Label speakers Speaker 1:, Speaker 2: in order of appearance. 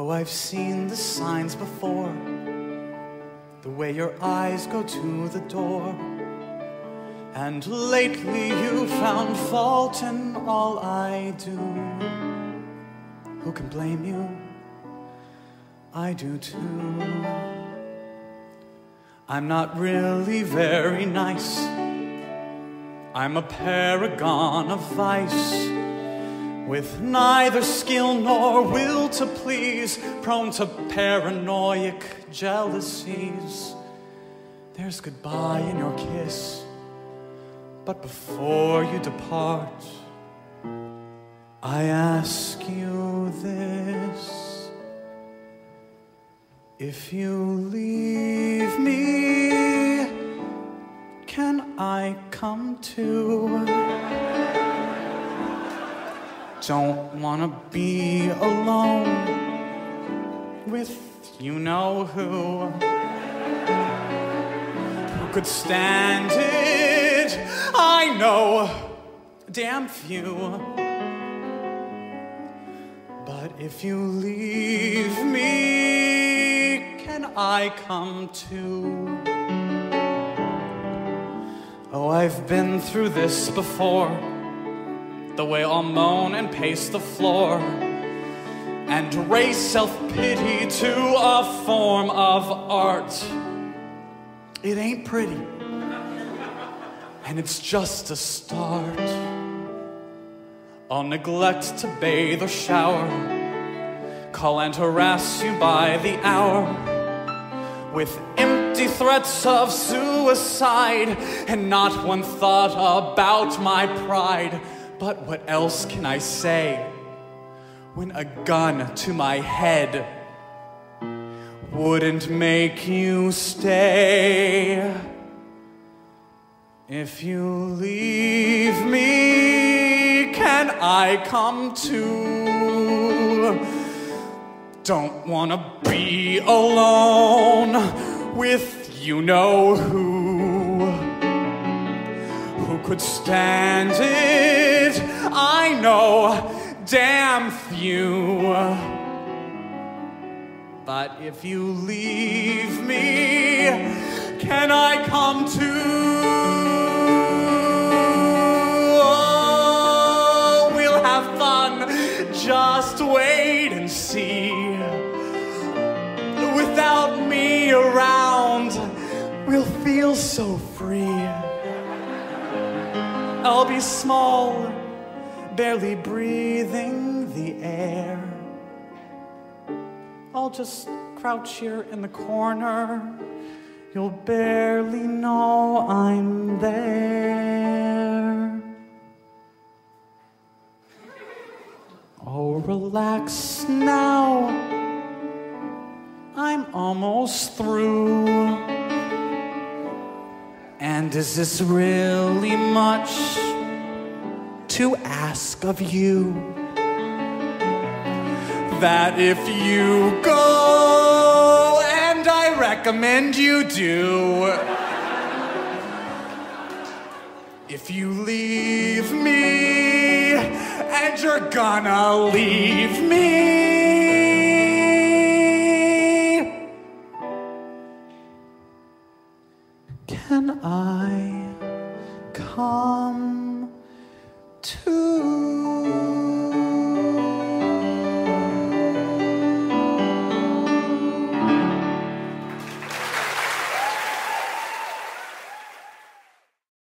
Speaker 1: Oh, I've seen the signs before, the way your eyes go to the door. And lately you found fault in all I do. Who can blame you? I do too. I'm not really very nice. I'm a paragon of vice. With neither skill nor will to please, prone to paranoiac jealousies. There's goodbye in your kiss, but before you depart, I ask you this. If you leave me, can I come too? Don't wanna be alone with you know who. Who could stand it? I know, damn few. But if you leave me, can I come too? Oh, I've been through this before the way I'll moan and pace the floor and raise self pity to a form of art. It ain't pretty, and it's just a start. I'll neglect to bathe or shower, call and harass you by the hour with empty threats of suicide and not one thought about my pride. But what else can I say when a gun to my head wouldn't make you stay? If you leave me, can I come too? Don't wanna be alone with you know who. Who could stand it? I know, damn few. But if you leave me, can I come too? Oh, we'll have fun, just wait and see. Without me around, we'll feel so free. I'll be small, barely breathing the air. I'll just crouch here in the corner. You'll barely know I'm there. Oh, relax now. I'm almost through. And is this really much to ask of you? That if you go, and I recommend you do, if you leave me, and you're gonna leave me. Can I come too?